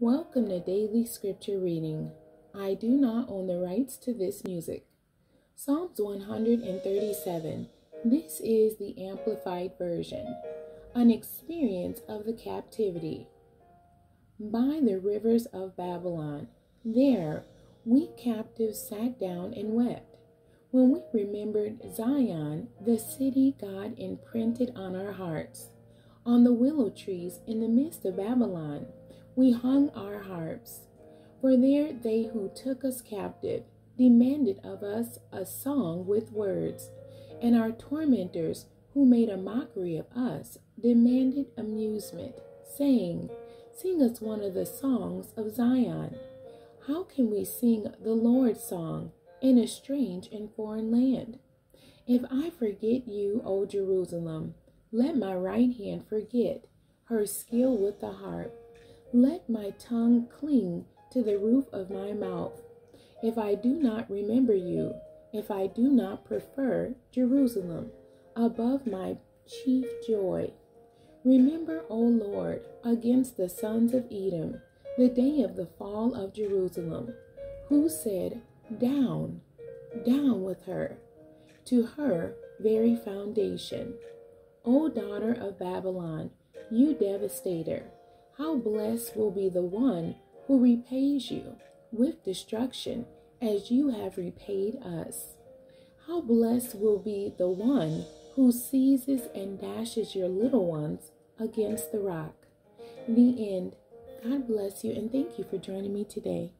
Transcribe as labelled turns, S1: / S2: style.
S1: Welcome to Daily Scripture Reading. I do not own the rights to this music. Psalms 137. This is the Amplified Version. An experience of the captivity. By the rivers of Babylon, there we captives sat down and wept. When we remembered Zion, the city God imprinted on our hearts. On the willow trees in the midst of Babylon, we hung our harps. For there they who took us captive demanded of us a song with words, and our tormentors who made a mockery of us demanded amusement, saying, Sing us one of the songs of Zion. How can we sing the Lord's song in a strange and foreign land? If I forget you, O Jerusalem, let my right hand forget her skill with the harp. Let my tongue cling to the roof of my mouth. If I do not remember you, if I do not prefer Jerusalem above my chief joy. Remember, O Lord, against the sons of Edom, the day of the fall of Jerusalem, who said, Down, down with her, to her very foundation. O daughter of Babylon, you devastator, how blessed will be the one who repays you with destruction as you have repaid us. How blessed will be the one who seizes and dashes your little ones against the rock. The end. God bless you and thank you for joining me today.